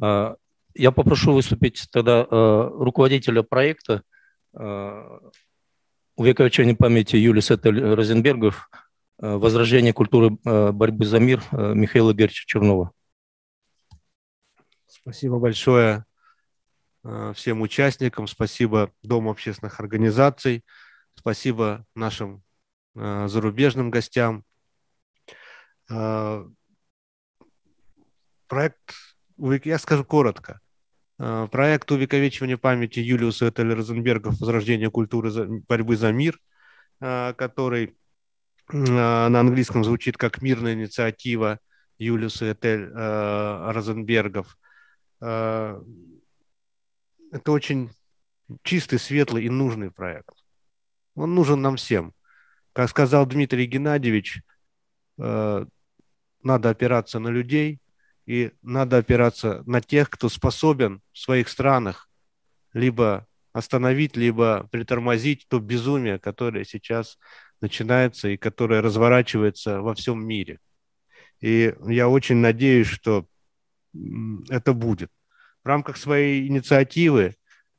Я попрошу выступить тогда руководителя проекта увековечения памяти Юлии Сеттель Розенбергов «Возрождение культуры борьбы за мир» Михаила Герча Чернова. Спасибо большое всем участникам, спасибо Дому общественных организаций, спасибо нашим зарубежным гостям. Проект, я скажу коротко, проект увековечивания памяти Юлиуса Этеля Розенберга «Возрождение культуры борьбы за мир», который на английском звучит как «Мирная инициатива Юлиуса Этель Розенбергов». Это очень чистый, светлый и нужный проект. Он нужен нам всем. Как сказал Дмитрий Геннадьевич, э, надо опираться на людей и надо опираться на тех, кто способен в своих странах либо остановить, либо притормозить то безумие, которое сейчас начинается и которое разворачивается во всем мире. И я очень надеюсь, что это будет. В рамках своей инициативы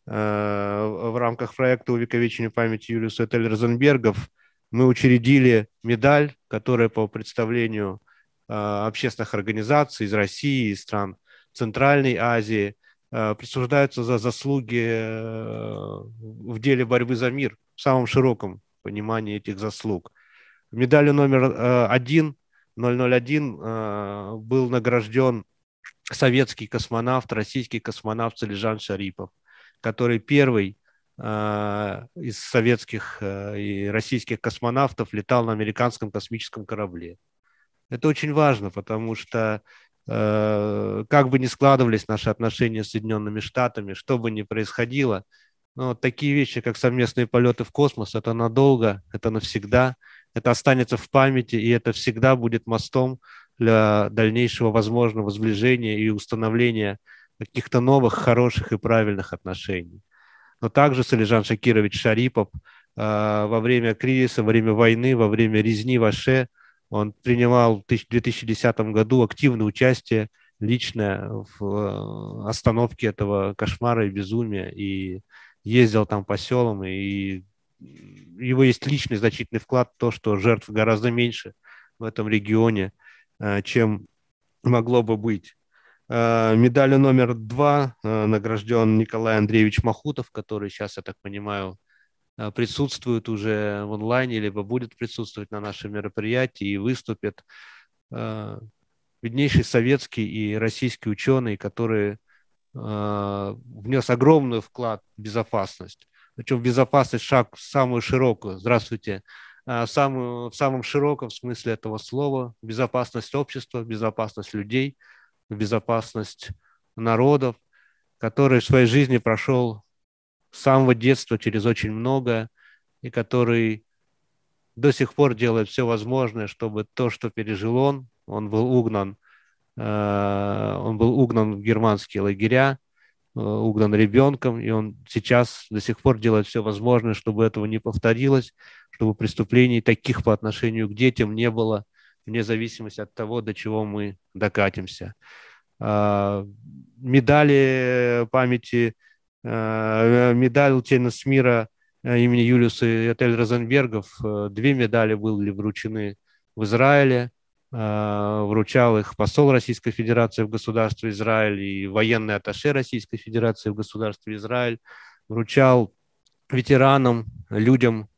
Э, в рамках проекта увековечения памяти Юлиуса Этель Розенбергов мы учредили медаль, которая по представлению общественных организаций из России, из стран Центральной Азии э, присуждается за заслуги в деле борьбы за мир в самом широком понимании этих заслуг. Медалью номер один, 001, был награжден советский космонавт, российский космонавт Салижан Шарипов который первый э, из советских э, и российских космонавтов летал на американском космическом корабле. Это очень важно, потому что э, как бы ни складывались наши отношения с Соединенными Штатами, что бы ни происходило, но такие вещи, как совместные полеты в космос, это надолго, это навсегда, это останется в памяти, и это всегда будет мостом для дальнейшего возможного сближения и установления каких-то новых, хороших и правильных отношений. Но также Салижан Шакирович Шарипов э, во время кризиса, во время войны, во время резни в Аше, он принимал в 2010 году активное участие личное в э, остановке этого кошмара и безумия, и ездил там по селам, и его есть личный значительный вклад в то, что жертв гораздо меньше в этом регионе, э, чем могло бы быть. Э, медалью номер два награжден Николай Андреевич Махутов, который сейчас, я так понимаю, присутствует уже в онлайне, либо будет присутствовать на нашем мероприятии и выступит. Виднейший советский и российский ученый, который внес огромный вклад в безопасность. Причем безопасность шаг в самую широкую. Здравствуйте. Самую, в самом широком смысле этого слова. Безопасность общества, безопасность людей – безопасность народов, который в своей жизни прошел самого детства через очень много, и который до сих пор делает все возможное, чтобы то, что пережил он, он был угнан, э, он был угнан в германские лагеря, э, угнан ребенком, и он сейчас до сих пор делает все возможное, чтобы этого не повторилось, чтобы преступлений таких по отношению к детям не было, вне зависимости от того, до чего мы докатимся. А, медали памяти, медаль Теннис мира а, имени Юлиуса и Этель Розенбергов. Две медали были вручены в Израиле. Вручал их посол Российской Федерации в государстве Израиль и военный атташе Российской Федерации в государстве Израиль. Вручал ветеранам, людям,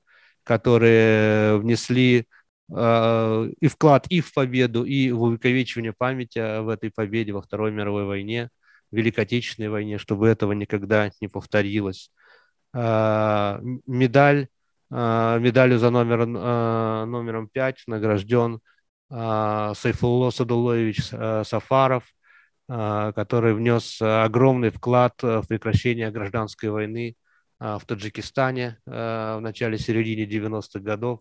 которые внесли Э, и вклад и в победу, и в увековечивание памяти в этой победе во Второй мировой войне, Великой Отечественной войне, чтобы этого никогда не повторилось. Э, медаль, э, медалью за номер, номером 5 награжден Сайфулло Садулоевич Сафаров, который внес огромный вклад в прекращение гражданской войны в Таджикистане в начале-середине 90-х годов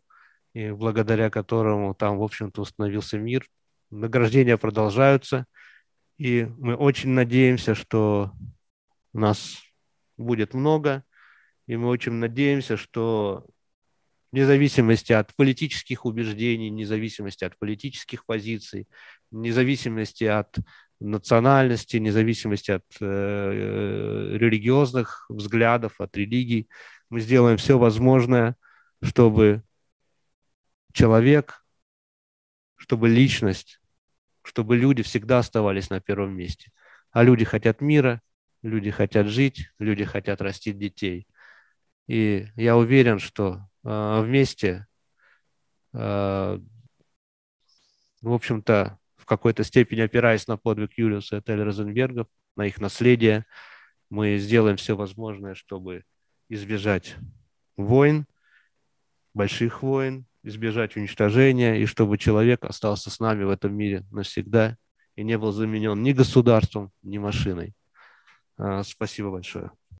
и благодаря которому там, в общем-то, установился мир. Награждения продолжаются, и мы очень надеемся, что нас будет много, и мы очень надеемся, что вне зависимости от политических убеждений, вне зависимости от политических позиций, вне зависимости от национальности, независимости от э, религиозных взглядов, от религий. Мы сделаем все возможное, чтобы человек, чтобы личность, чтобы люди всегда оставались на первом месте. А люди хотят мира, люди хотят жить, люди хотят растить детей. И я уверен, что э, вместе, э, в общем-то, в какой-то степени опираясь на подвиг Юлиуса и Тель Розенбергов, на их наследие, мы сделаем все возможное, чтобы избежать войн, больших войн, избежать уничтожения, и чтобы человек остался с нами в этом мире навсегда и не был заменен ни государством, ни машиной. А, спасибо большое.